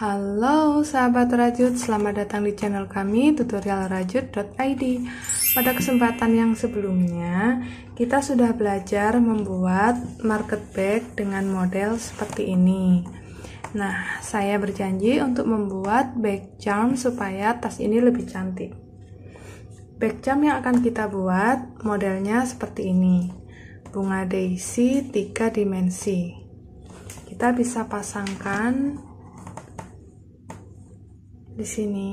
Halo sahabat rajut, selamat datang di channel kami tutorialrajut.id Pada kesempatan yang sebelumnya, kita sudah belajar membuat market bag dengan model seperti ini. Nah, saya berjanji untuk membuat bag charm supaya tas ini lebih cantik. Bag charm yang akan kita buat modelnya seperti ini. Bunga daisy 3 dimensi. Kita bisa pasangkan di sini.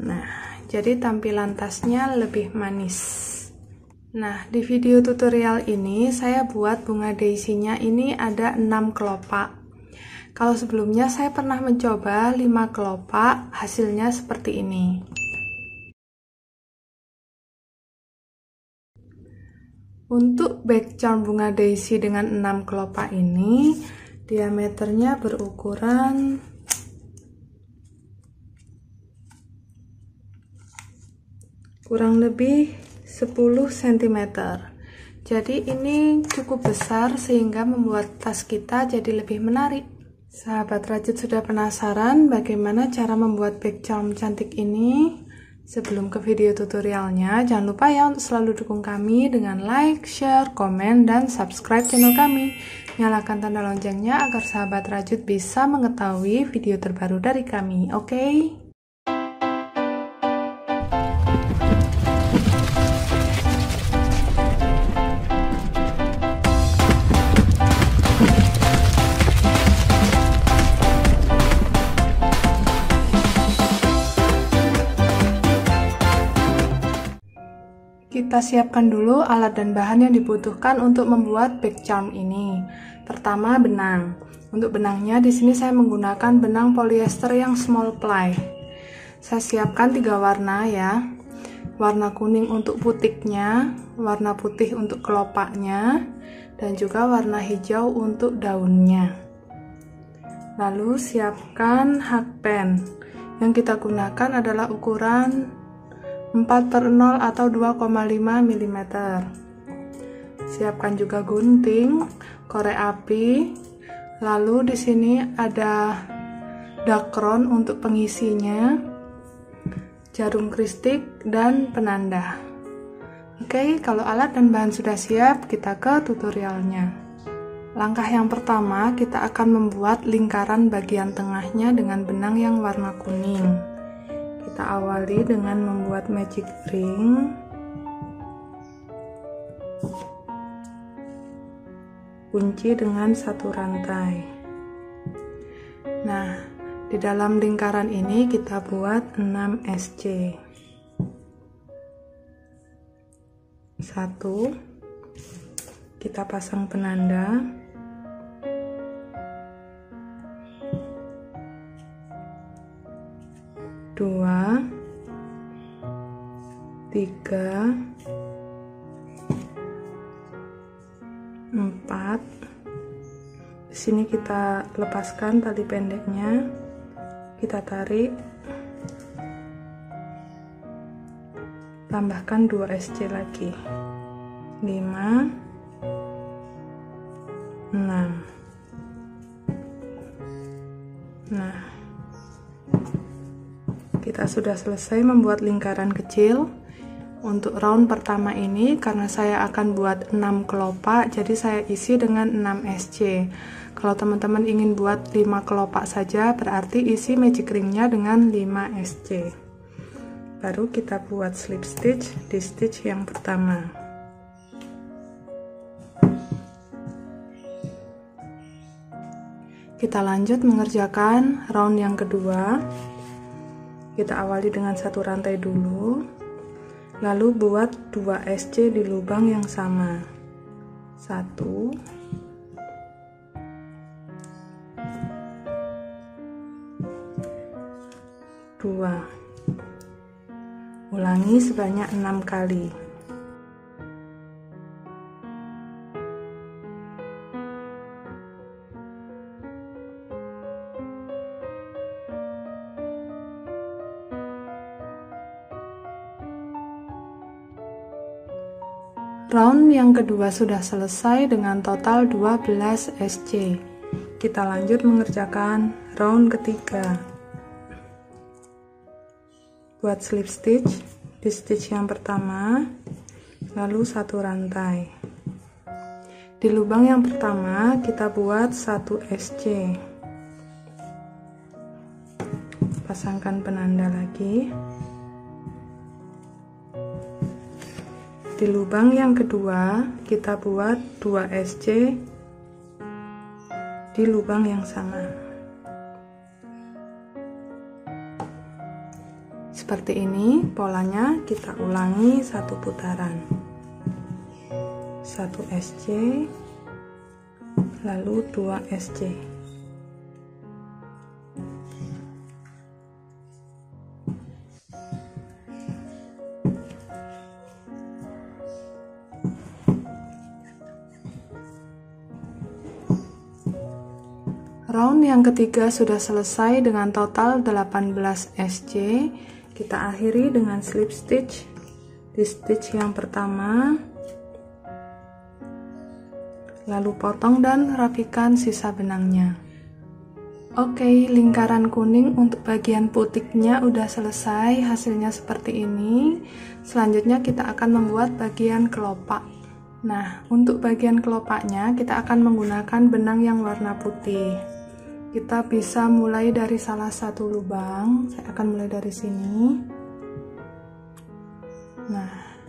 Nah, jadi tampilan tasnya lebih manis. Nah, di video tutorial ini saya buat bunga daisy-nya ini ada 6 kelopak. Kalau sebelumnya saya pernah mencoba 5 kelopak, hasilnya seperti ini. Untuk back charm bunga daisy dengan 6 kelopak ini, diameternya berukuran kurang lebih 10 cm. Jadi ini cukup besar sehingga membuat tas kita jadi lebih menarik. Sahabat rajut sudah penasaran bagaimana cara membuat back charm cantik ini? Sebelum ke video tutorialnya, jangan lupa ya untuk selalu dukung kami dengan like, share, komen, dan subscribe channel kami. Nyalakan tanda loncengnya agar sahabat rajut bisa mengetahui video terbaru dari kami, oke? Okay? Kita siapkan dulu alat dan bahan yang dibutuhkan untuk membuat bag charm ini. Pertama, benang. Untuk benangnya di sini saya menggunakan benang polyester yang small ply. Saya siapkan tiga warna ya. Warna kuning untuk putiknya, warna putih untuk kelopaknya, dan juga warna hijau untuk daunnya. Lalu siapkan hakpen. Yang kita gunakan adalah ukuran 4 per 0 atau 2,5 mm siapkan juga gunting korek api. Lalu di sini ada dakron untuk pengisinya jarum kristik dan penanda. Oke kalau alat dan bahan sudah siap kita ke tutorialnya. Langkah yang pertama kita akan membuat lingkaran bagian tengahnya dengan benang yang warna kuning kita awali dengan membuat magic ring. Kunci dengan satu rantai. Nah di dalam lingkaran ini kita buat 6 SC satu kita pasang penanda dua. Tiga. Empat. Di sini kita lepaskan tali pendeknya. Kita tarik. Tambahkan 2 SC lagi. 5 6 sudah selesai membuat lingkaran kecil untuk round pertama ini karena saya akan buat 6 kelopak jadi saya isi dengan 6 SC kalau teman-teman ingin buat 5 kelopak saja berarti isi magic ringnya dengan 5 SC baru kita buat slip stitch di stitch yang pertama. Kita lanjut mengerjakan round yang kedua kita awali dengan satu rantai dulu lalu buat 2 SC di lubang yang sama. Satu dua. Ulangi sebanyak enam kali yang kedua sudah selesai dengan total 12 SC. Kita lanjut mengerjakan round ketiga. Buat slip stitch di stitch yang pertama, lalu satu rantai. Di lubang yang pertama kita buat satu SC. Pasangkan penanda lagi. Di lubang yang kedua kita buat 2 SC di lubang yang sama. Seperti ini polanya kita ulangi satu putaran. 1 SC lalu 2 SC Round yang ketiga sudah selesai dengan total 18 SC. Kita akhiri dengan slip stitch di stitch yang pertama. Lalu potong dan rapikan sisa benangnya. Oke, lingkaran kuning untuk bagian putiknya udah selesai, hasilnya seperti ini. Selanjutnya kita akan membuat bagian kelopak. Nah, untuk bagian kelopaknya kita akan menggunakan benang yang warna putih kita bisa mulai dari salah satu lubang. Saya akan mulai dari sini. Nah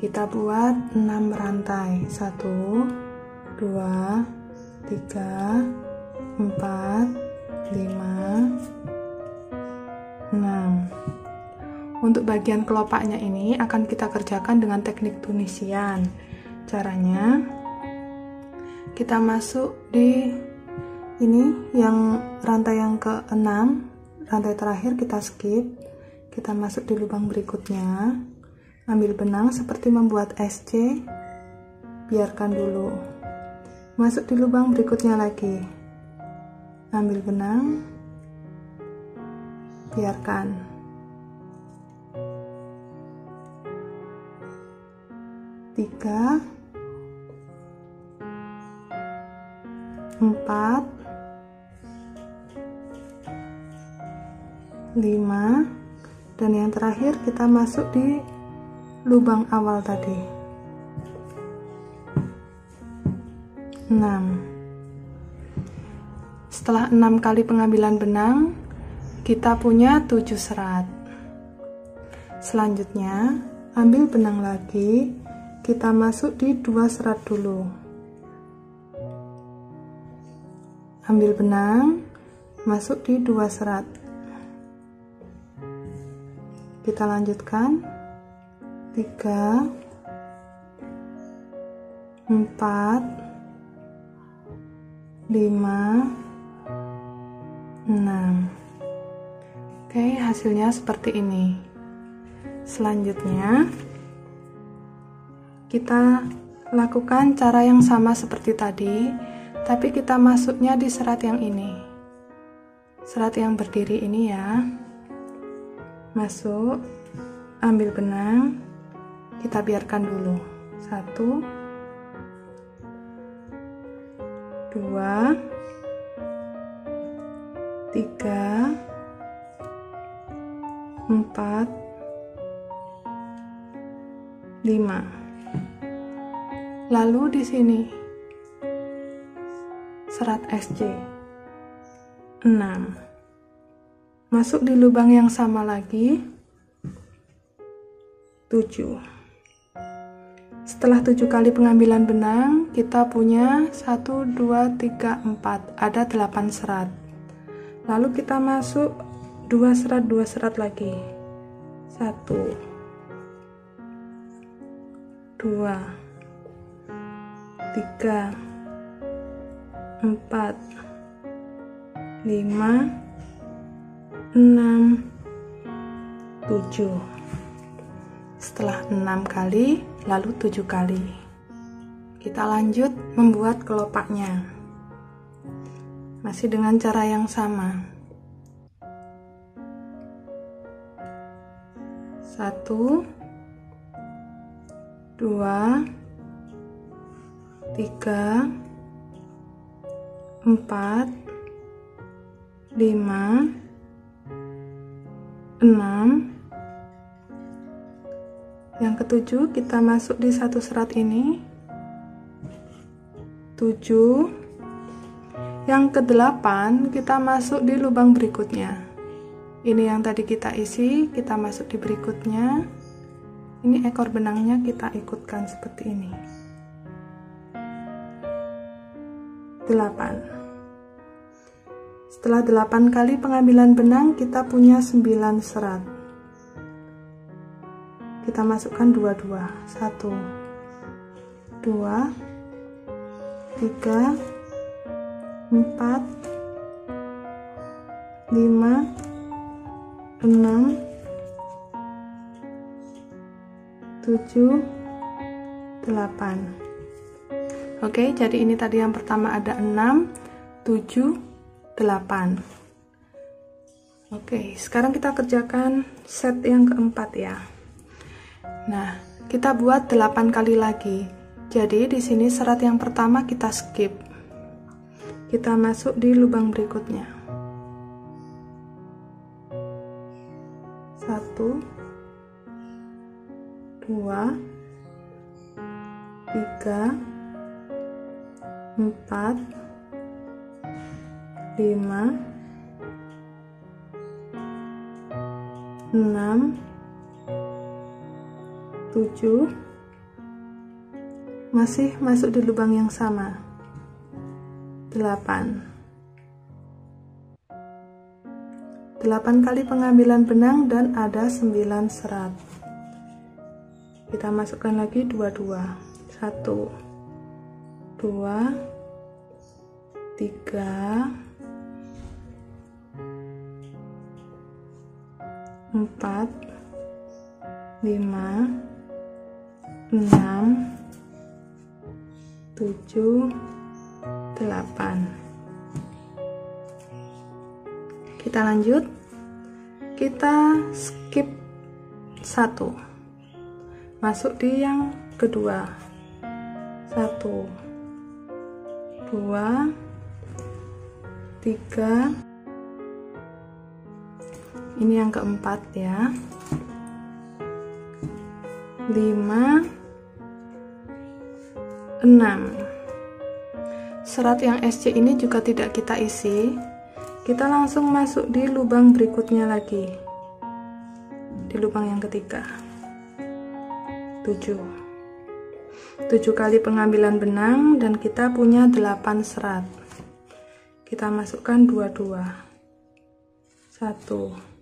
kita buat 6 rantai. 1 2 3 4 5 6 untuk bagian kelopaknya ini akan kita kerjakan dengan teknik tunisian. Caranya kita masuk di ini yang rantai yang ke-6 rantai terakhir kita skip. Kita masuk di lubang berikutnya. Ambil benang seperti membuat SC biarkan dulu. Masuk di lubang berikutnya lagi. Ambil benang. Biarkan. Tiga. Empat 5 dan yang terakhir kita masuk di lubang awal tadi. 6 setelah 6 kali pengambilan benang kita punya 7 serat. Selanjutnya ambil benang lagi. Kita masuk di dua serat dulu. Ambil benang masuk di dua serat kita lanjutkan. 3 4 5 6 Oke hasilnya seperti ini. Selanjutnya kita lakukan cara yang sama seperti tadi tapi kita masuknya di serat yang ini. Serat yang berdiri ini ya masuk ambil benang kita biarkan dulu. Satu dua tiga empat lima. Lalu di sini serat SC 6 masuk di lubang yang sama lagi. 7 setelah 7 kali pengambilan benang kita punya 1 2 3 4 ada 8 serat. Lalu kita masuk 2 serat 2 serat lagi. 1 2 3 4 5 6 7 setelah 6 kali lalu 7 kali. Kita lanjut membuat kelopaknya. Masih dengan cara yang sama. Satu dua tiga empat lima enam. Yang ketujuh kita masuk di satu serat ini. Tujuh. Yang kedelapan kita masuk di lubang berikutnya. Ini yang tadi kita isi kita masuk di berikutnya. Ini ekor benangnya kita ikutkan seperti ini. 8 setelah 8 kali pengambilan benang kita punya 9 serat. Kita masukkan dua-dua. 1 2 3 4 5 6 7 8 Oke jadi ini tadi yang pertama ada 6 7 8 Oke sekarang kita kerjakan set yang keempat ya. Nah kita buat 8 kali lagi. Jadi di sini serat yang pertama kita skip. Kita masuk di lubang berikutnya. Satu dua tiga empat lima enam tujuh. Masih masuk di lubang yang sama. Delapan. 8 kali pengambilan benang dan ada 9 serat. Kita masukkan lagi dua-dua. 1 2 3 4 5 6 7 8 kita lanjut. Kita skip satu. Masuk di yang kedua. Satu. Dua. Tiga ini yang keempat ya. Lima. Enam. Serat yang SC ini juga tidak kita isi. Kita langsung masuk di lubang berikutnya lagi. Di lubang yang ketiga. 7 7 kali pengambilan benang dan kita punya 8 serat. Kita masukkan dua-dua. 1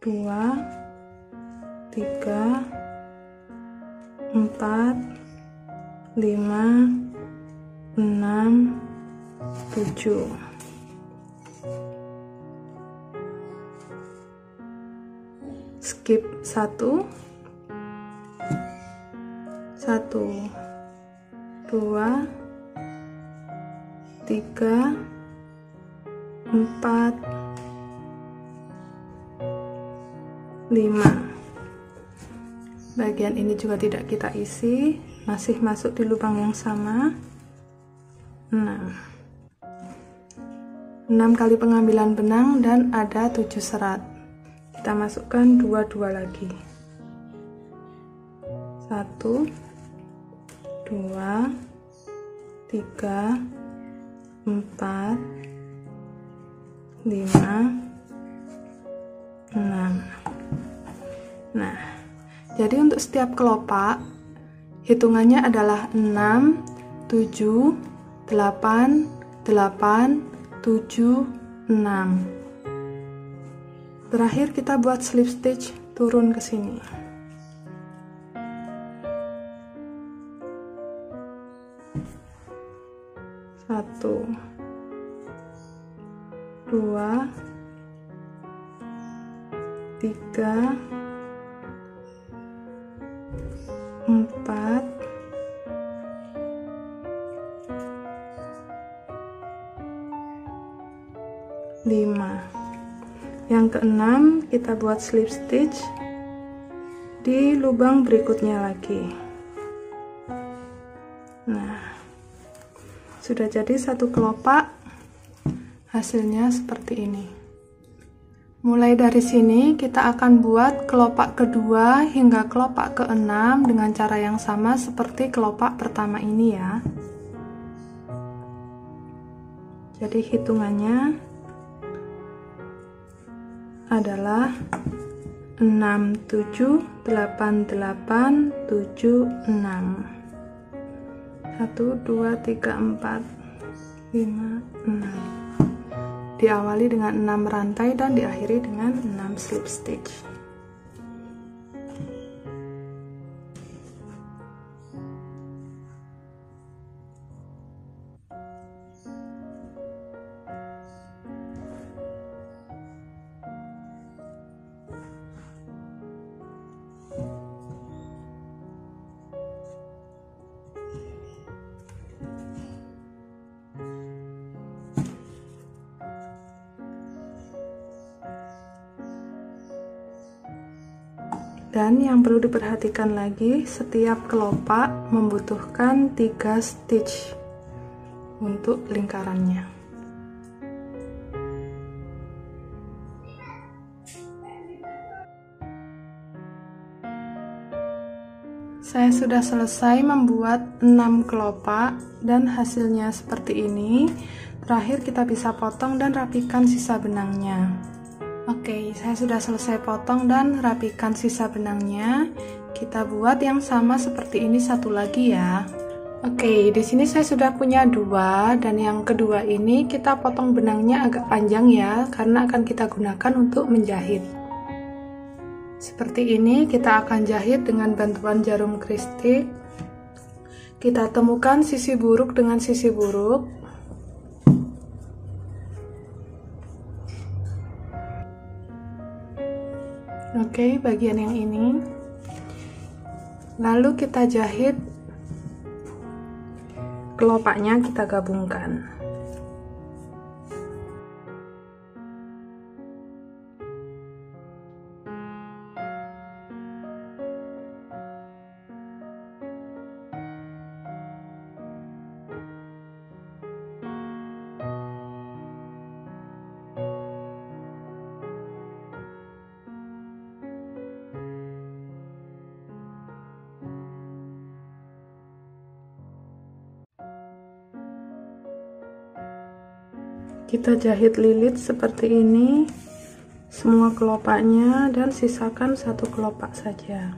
2 3 4 5 6 7 skip satu. Satu. Dua tiga empat lima. Bagian ini juga tidak kita isi masih masuk di lubang yang sama. 6 6 kali pengambilan benang dan ada 7 serat. Kita masukkan dua-dua lagi. Satu dua tiga empat lima enam nah jadi untuk setiap kelopak hitungannya adalah 6 7 8 8 7 6 Terakhir kita buat slip stitch turun ke sini. Kita buat slip stitch di lubang berikutnya lagi. Nah sudah jadi satu kelopak hasilnya seperti ini. Mulai dari sini kita akan buat kelopak kedua hingga kelopak keenam dengan cara yang sama seperti kelopak pertama ini ya. Jadi hitungannya adalah 6 7 8 8 7 6 1 2 3 4 5 6 diawali dengan 6 rantai dan diakhiri dengan 6 slip stitch dan yang perlu diperhatikan lagi setiap kelopak membutuhkan 3 stitch untuk lingkarannya. Saya sudah selesai membuat 6 kelopak dan hasilnya seperti ini. Terakhir kita bisa potong dan rapikan sisa benangnya Oke, saya sudah selesai potong dan rapikan sisa benangnya. Kita buat yang sama seperti ini satu lagi ya. Oke, di sini saya sudah punya dua dan yang kedua ini kita potong benangnya agak panjang ya karena akan kita gunakan untuk menjahit. Seperti ini kita akan jahit dengan bantuan jarum kristik. Kita temukan sisi buruk dengan sisi buruk Oke, bagian yang ini. Lalu kita jahit kelopaknya kita gabungkan. Kita jahit lilit seperti ini semua kelopaknya dan sisakan satu kelopak saja.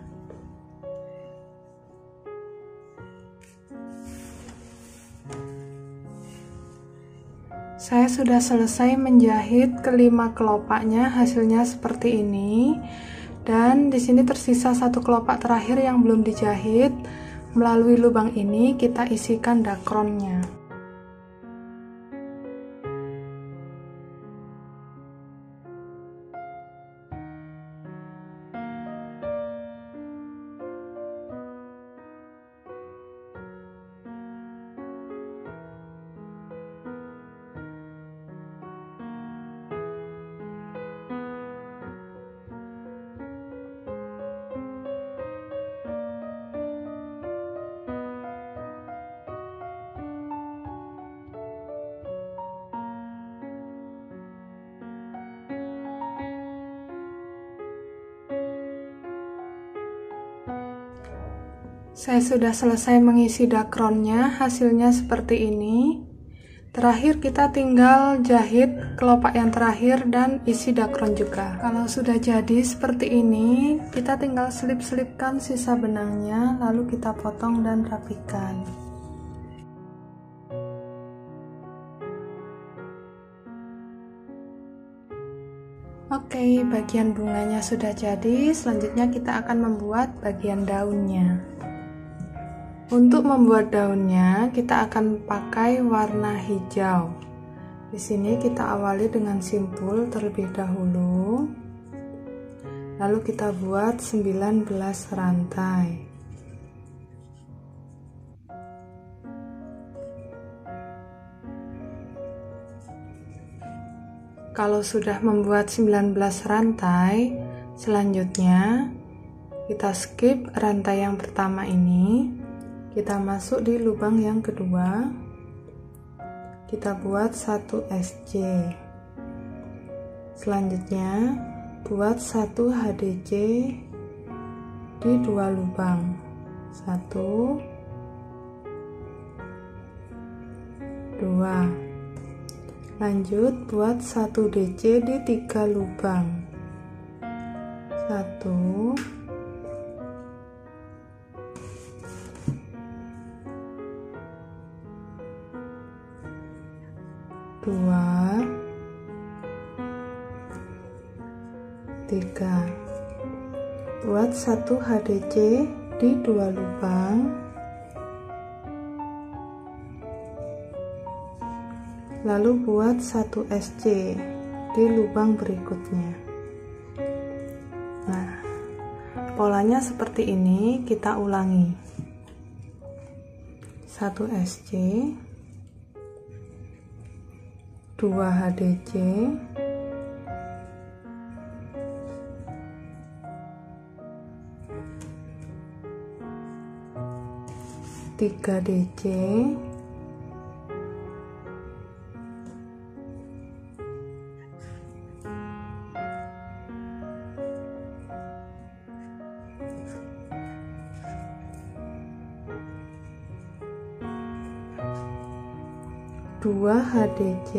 Saya sudah selesai menjahit kelima kelopaknya hasilnya seperti ini dan di sini tersisa satu kelopak terakhir yang belum dijahit. Melalui lubang ini kita isikan dakronnya Saya sudah selesai mengisi dakronnya, hasilnya seperti ini. Terakhir kita tinggal jahit kelopak yang terakhir dan isi dakron juga. Kalau sudah jadi seperti ini, kita tinggal selip-selipkan sisa benangnya, lalu kita potong dan rapikan. Oke, bagian bunganya sudah jadi. Selanjutnya kita akan membuat bagian daunnya. Untuk membuat daunnya, kita akan pakai warna hijau. Di sini kita awali dengan simpul terlebih dahulu. Lalu kita buat 19 rantai. Kalau sudah membuat 19 rantai, selanjutnya kita skip rantai yang pertama ini kita masuk di lubang yang kedua. Kita buat satu SC selanjutnya buat satu HDC di dua lubang. Satu dua. Lanjut buat satu DC di tiga lubang. Satu dua. Tiga. Buat satu HDC di dua lubang. Lalu buat satu SC di lubang berikutnya. Nah polanya seperti ini kita ulangi. Satu SC 2 HDC tiga DC dua HDC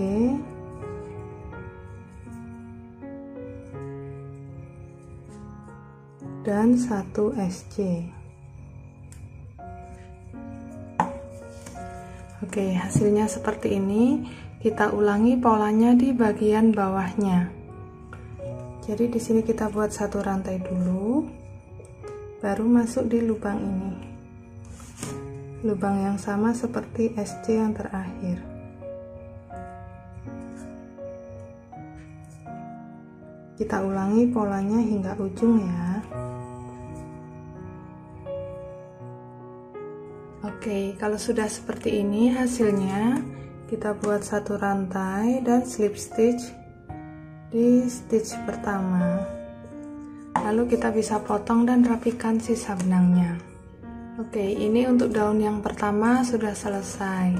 dan satu SC Oke, hasilnya seperti ini. Kita ulangi polanya di bagian bawahnya. Jadi di sini kita buat satu rantai dulu, baru masuk di lubang ini. Lubang yang sama seperti SC yang terakhir. Kita ulangi polanya hingga ujung ya. Oke, kalau sudah seperti ini hasilnya, kita buat satu rantai dan slip stitch di stitch pertama. Lalu kita bisa potong dan rapikan sisa benangnya. Oke, ini untuk daun yang pertama sudah selesai.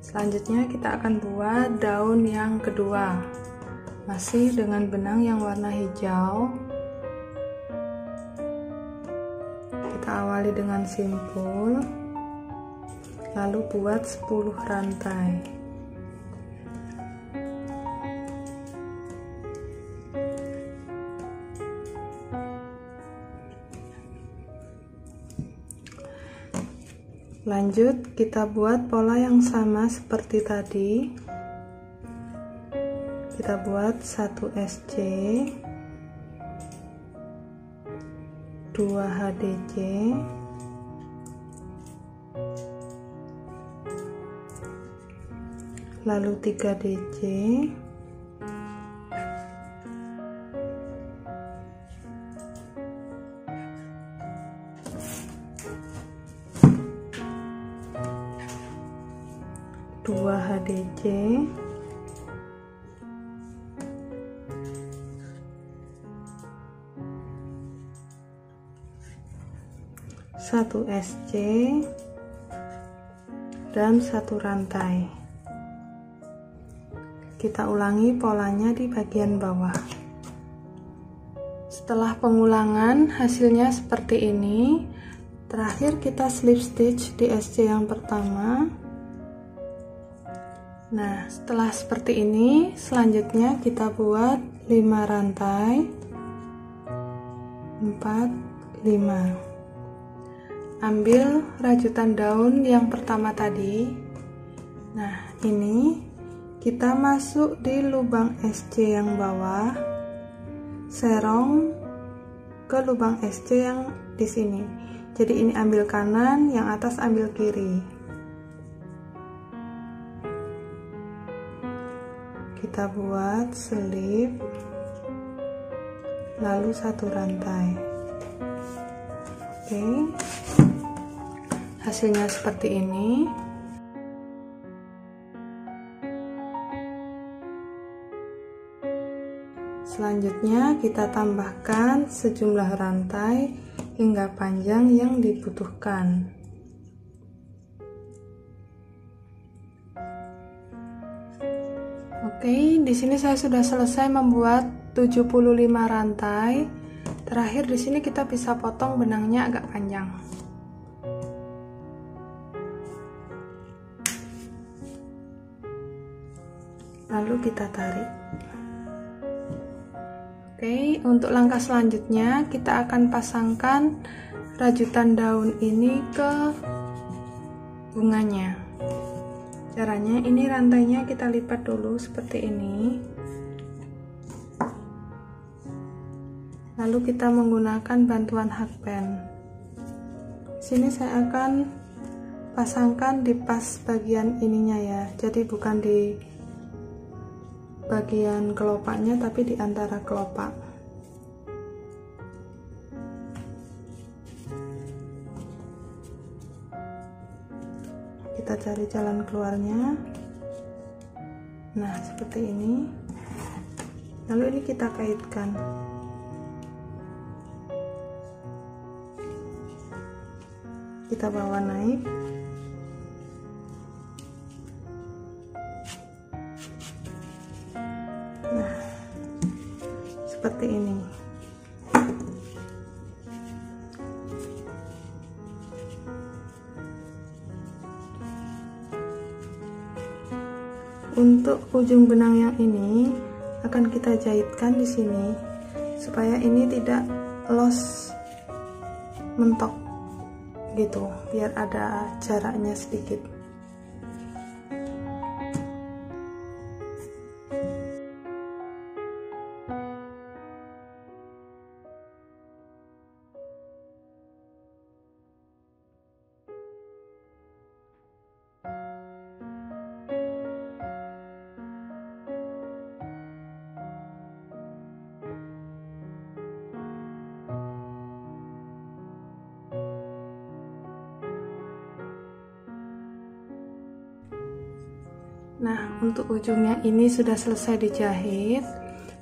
Selanjutnya kita akan buat daun yang kedua. Masih dengan benang yang warna hijau. Kita awali dengan simpul. Lalu buat 10 rantai. Lanjut kita buat pola yang sama seperti tadi kita buat 1 SC 2 HDC lalu 3 DC SC dan satu rantai kita ulangi polanya di bagian bawah. Setelah pengulangan, hasilnya seperti ini. Terakhir kita slip stitch di SC yang pertama. Nah, setelah seperti ini, selanjutnya kita buat 5 rantai. 4 5. Ambil rajutan daun yang pertama tadi. Nah, ini kita masuk di lubang SC yang bawah. Serong ke lubang SC yang di sini. Jadi ini ambil kanan yang atas ambil kiri. Kita buat selip lalu satu rantai. Oke hasilnya seperti ini selanjutnya kita tambahkan sejumlah rantai hingga panjang yang dibutuhkan Oke, di sini saya sudah selesai membuat 75 rantai. Terakhir di sini kita bisa potong benangnya agak panjang. Lalu kita tarik. Oke, untuk langkah selanjutnya kita akan pasangkan rajutan daun ini ke bunganya. Caranya ini rantainya kita lipat dulu seperti ini. Lalu kita menggunakan bantuan hakpen. Sini saya akan pasangkan di pas bagian ininya ya. Jadi bukan di bagian kelopaknya tapi di antara kelopak. kita cari jalan keluarnya. Nah seperti ini. Lalu ini kita kaitkan. Kita bawa naik ujung benang yang ini akan kita jahitkan di sini supaya ini tidak los mentok gitu biar ada jaraknya sedikit ujungnya ini sudah selesai dijahit.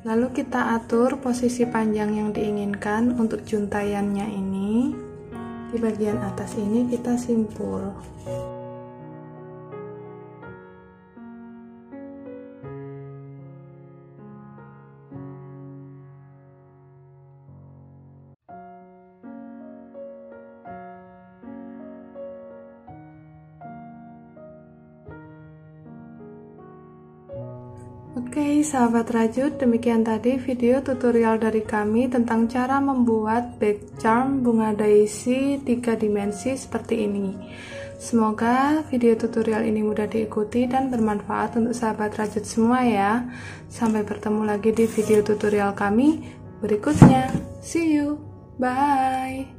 Lalu kita atur posisi panjang yang diinginkan untuk juntaiannya ini. Di bagian atas ini kita simpul. Oke sahabat rajut demikian tadi video tutorial dari kami tentang cara membuat back charm bunga daisy 3 dimensi seperti ini. Semoga video tutorial ini mudah diikuti dan bermanfaat untuk sahabat rajut semua ya. Sampai bertemu lagi di video tutorial kami berikutnya. See you, bye